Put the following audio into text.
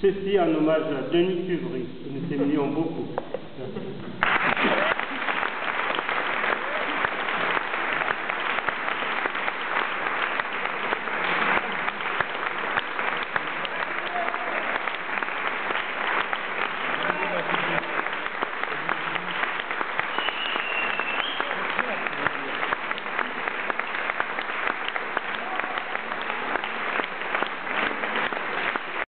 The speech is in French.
Ceci en hommage à Denis Cuvry. Nous t'aimions beaucoup.